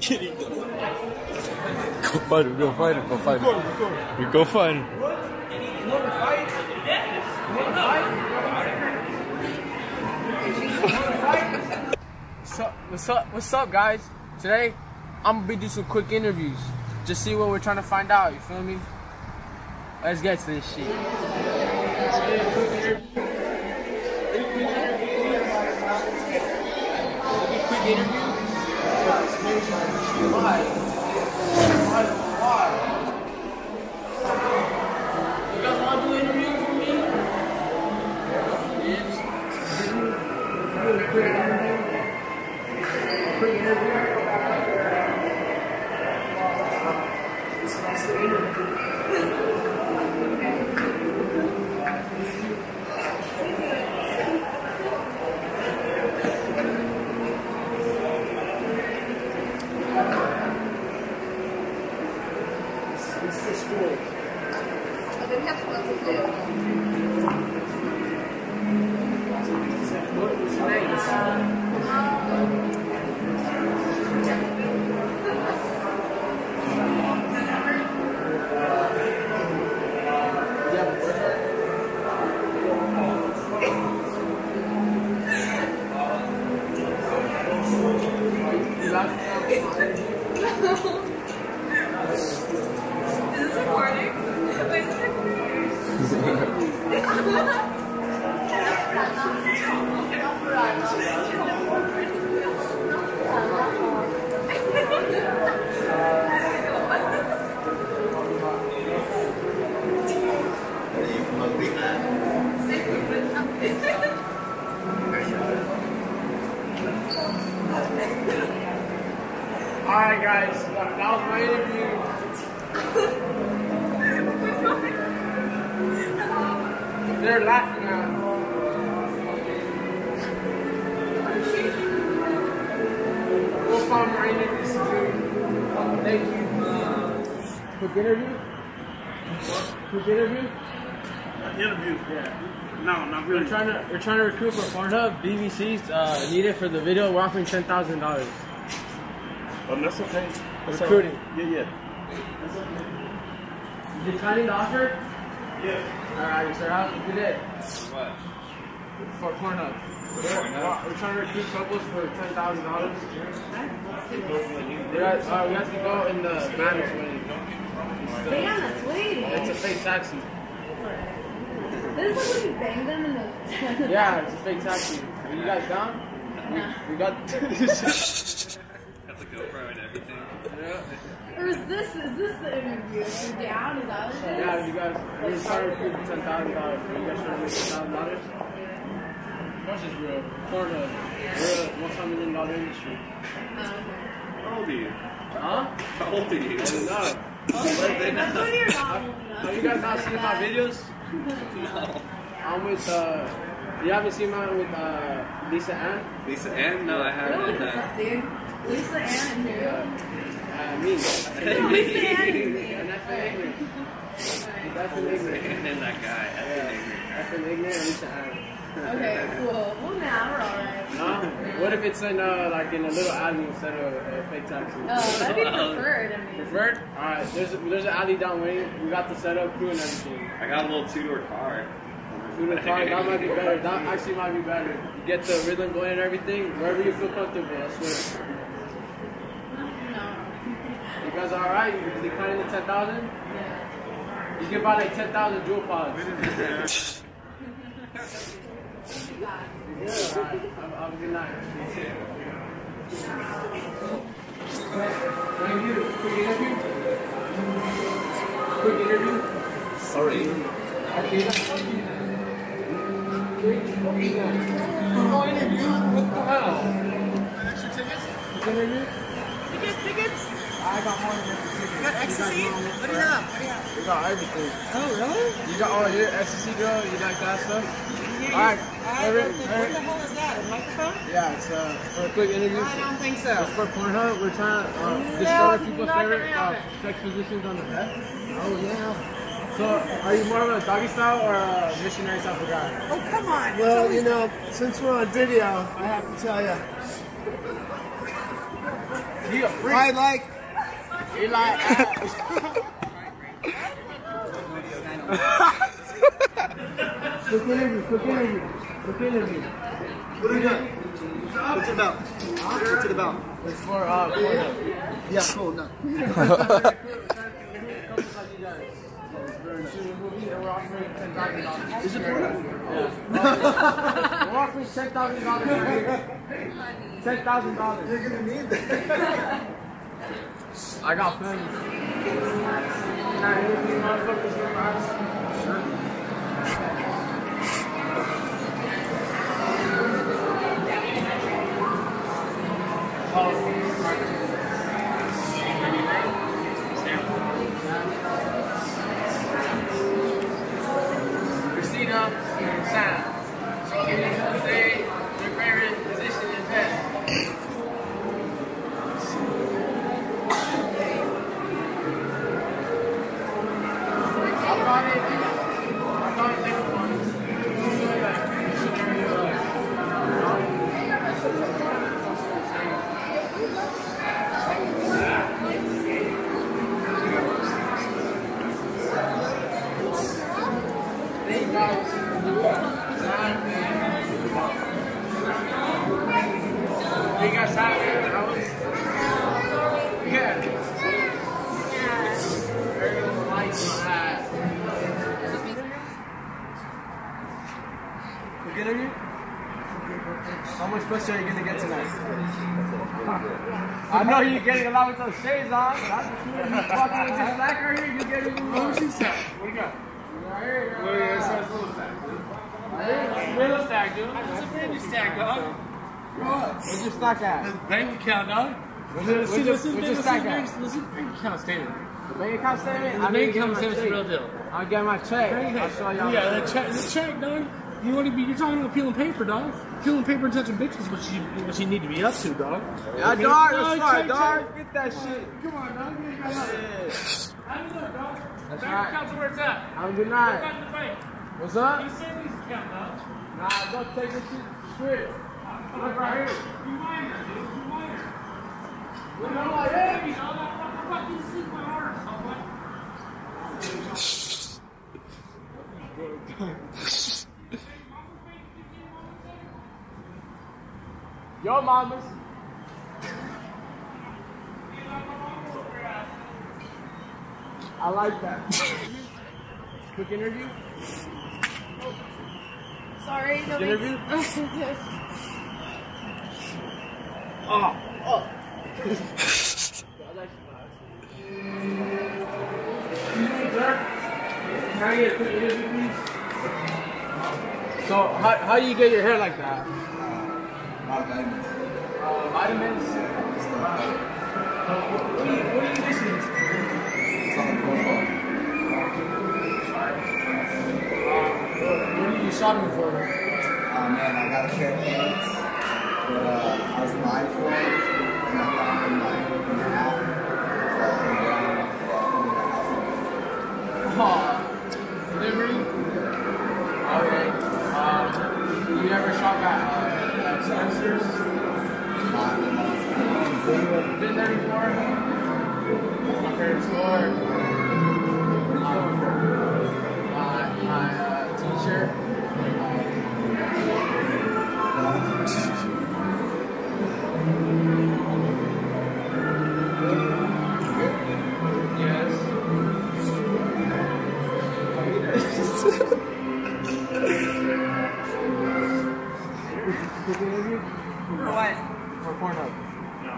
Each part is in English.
Kitty, go. Go fight him, go fight him, go fight him. You go fight him. What's up? What's up? What's up, guys? Today, I'm gonna be doing some quick interviews. Just see what we're trying to find out. You feel me? Let's get to this shit. Why? You キャップがついてる。Alright guys, that that was my interview. They're laughing at me. We'll find more interviews to do. Thank you. Quick interview? Quick interview? Interview. Yeah. No, not really. We're really. trying to we're trying to recruit for Pornhub. BBC's uh, needed for the video. We're offering ten thousand dollars. Oh, that's okay. That's Recruiting. all- Yeah, Declining the offer? yeah. Yeah. Alright, so how you did it? For Pornhub. We're, we're trying to recruit couples for ten thousand dollars. We got uh, we have to go in the Spanish way. Damn, that's waiting. It's a fake taxi. This is like when you bang them in the. Yeah, it's a fake taxi. Are you guys down? We, we got. Got the GoPro and everything. Or is this is this the interview? If you're down, is that what it is? Yeah, you guys, we're trying for ten thousand dollars. Are you guys trying to ten thousand dollars? What's this real? Pornhub. We're a multi-million dollar industry. Oh, okay. How old are you? Huh? How old are you? I don't know. Okay, that's when you're not old enough. Have you guys not seen my videos? No. I'm with, uh, you haven't seen mine with, uh, Lisa Ann? Lisa Ann? No, I haven't. Really? What's up, dude? Lisa Ann and who? Uh, me. Lisa Ann and me. And that's an ignorant. That's an ignorant. Ann and that guy. That's Yeah. an ignorant. That's an ignorant Lisa Ann. Okay, cool. Well, now we're alright. No? What if it's in, uh, like in a little alley instead of a fake taxi? Oh, that'd be preferred. I mean. Preferred? Alright, there's, a, there's an alley down Wayne. We got the setup crew and everything. I got a little two-door car. Through the car, that might be better. That actually might be better. You get the rhythm going and everything, wherever you feel comfortable, I swear. No. You guys are alright? You declining the 10,000? Yeah. You can buy like 10,000 Juul pods. Yeah, alright. Have, have a good night. Thank you. Quick interview? Quick interview? Sorry. Okay. Quick interview? Oh, interview? What the hell? Extra tickets? Quick interview? Tickets, tickets? I got more than tickets. You got ecstasy? What do you have? What do you have? We got everything. Oh, really? You got all your ecstasy girl, you like that stuff? You Alright, use- alright, what the- the hell is that? A microphone? Yeah, it's uh, for a quick interview. I don't think so. It's for Pornhub, we're trying to uh, No, discover people's favorite uh, sex positions on the bed. Oh, yeah. So, are you more of a doggy style or a missionary style for guy? Oh, come on. Well, you know, since we're on video, I have to tell you, You a freak. I like. You like ass. Quick interview, quick interview, quick interview. What are you doing? What's it about? What's it about? It's for uh, Pornhub. Yeah, cool, no. Is it Pornhub? Yeah. We're offering ten thousand dollars right here. Ten thousand dollars. You're gonna need that. I got plenty. Quick interview? How much pussy are you gonna get tonight? I know you're getting a lot with those shades on, but I'm just you fucking with this black right here, you're getting How much is? What do you got? Right here, Well, yeah, a little stack. Little stack, dude. It's a baby stack, dog. What's your stack at? Bank account, dog. What's your, what's your, what's your stack at? Listen, bank account statement. The bank account statement? The bank account get my statement's the real deal. I'll get my check. I'll show y'all. Yeah, the check, the check, dog. You want to be? You're talking about peeling paper, dog. Peeling paper and touching bitches, what you what you need to be up to, dog. Yeah, Okay? dog, No, that's dog. Get that shit. Come on, dog. You ain't got nothing. How you doing, dog? That's Bank right. account's where it's at. Have a good night. at the bank. What's up? You savings account, dog. Nah, don't take this shit straight. Look right here. You minor, dude. You minor. Look at my head. Baby, dog. I'm fucking sleep my heart, somewhat. Yo, mamas. I like that. Quick interview. Sorry, no interview? Oh, oh. Can I get a quick interview. Oh. So, how, how do you get your hair like that? Uh, vitamins. Uh, what, what, are you, what are you listening to? Uh, what, what are you shopping for? Oh man, I got a pair of pants, but uh, I was live for it, and I found them like in the. So I came down, and Oh, My favorite store. Um, my my uh, t-shirt. Yes. What? For Pornhub.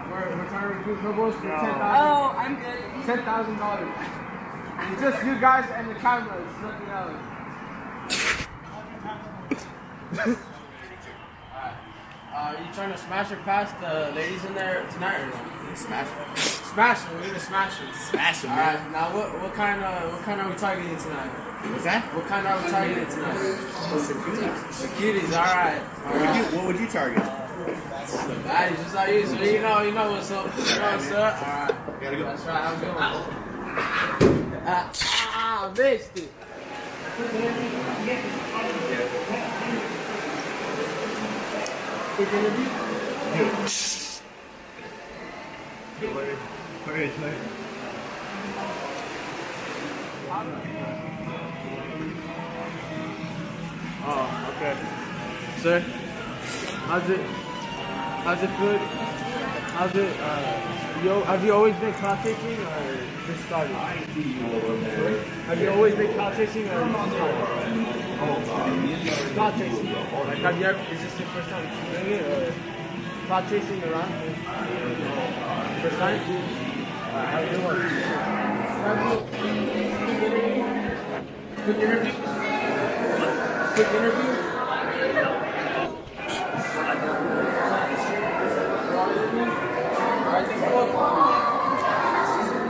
We're, we're trying to recruit couples for ten thousand. Oh, I'm good. Ten thousand dollars. It's just you guys and the camera. It's nothing else. Alright. Uh, you trying to smash it past the ladies in there tonight or no? Smash it. Smash them. We're gonna smash them. Smash them, All man. right. Now, what what kind of what kind are we targeting tonight? What's that? What kind are we targeting tonight? What's the cuties? The cuties. All right. All What would you, what would you target? That is just like you. So you know you know what's up. You know what's up. All right. Gotta go. That's right. Have a good one. Ah, ah, una veste. Oh, okay. Sir, how's it? How's it food? How's it? Uh, you, have you always been cloud chasing or just started? Have you always been cloud chasing or just started? Cloud chasing. Like, have you ever? Is this your first time doing it or cloud chasing around? First time? Alright, how you doing? Quick interview. Quick interview. Hey, what do you say? Hey. What do you say? What do you say? Don't talk to me like that. No.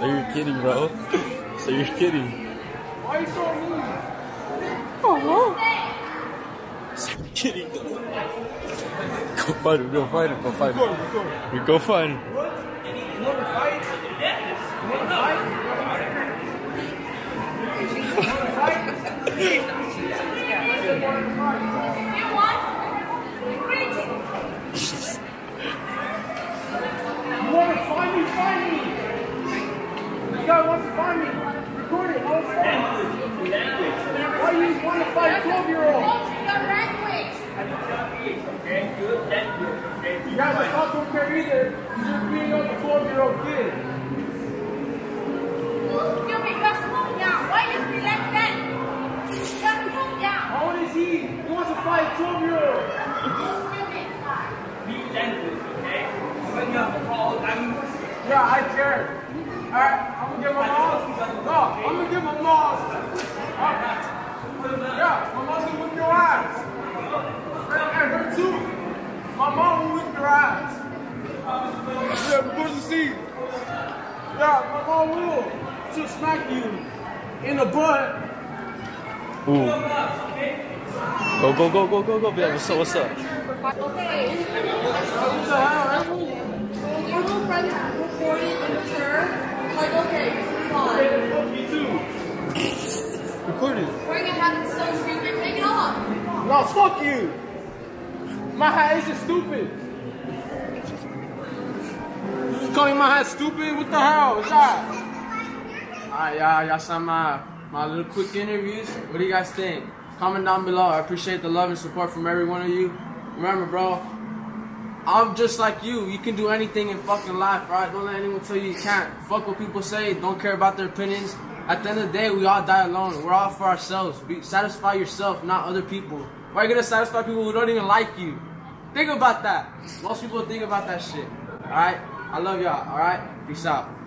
You're you kidding, bro. So you're kidding. Why are you so mean? Oh, So you're kidding. Go fight him, go fight him, go fight him. You go fight him. You want to fight? You want to fight? You want? Great. You want to find me? Find me. You guy wants to find me. Record it. I'll find Why do you want to fight 12 year olds? Watch your language. You guys are not don't care either. You're just being up a 12 year old kid. You make us slow down. Why you feel like that? Just slow down. How old is he? He wants to fight 12 year old. Be gentle, okay? When you have a problem, I mean... Yeah, I care. Alright, I'm gonna get my mom. No, I'm gonna get my mom. Yeah, my mom's gonna whip your ass. And, and her too. My mom will whip your ass. Yeah, because you see. Yeah, my mom will. She'll smack you in the butt. Ooh. Go, go, go, go, go, go, babe. What's up, what's up? Okay. What the hell? When your little friend recording immature, like, okay, move on. Fuck you too. Record it. Wearing a hat that's so stupid, take it off. No, fuck you. My hat isn't stupid. You calling my hat stupid? What the hell is that? Alright, y'all, y'all saw my, my little quick interviews. What do you guys think? Comment down below. I appreciate the love and support from every one of you. Remember, bro, I'm just like you. You can do anything in fucking life, right? Don't let anyone tell you you can't. Fuck what people say. Don't care about their opinions. At the end of the day, we all die alone. We're all for ourselves. Be, satisfy yourself, not other people. Why are you gonna satisfy people who don't even like you? Think about that. Most people think about that shit. Alright? I love y'all. Alright? Peace out.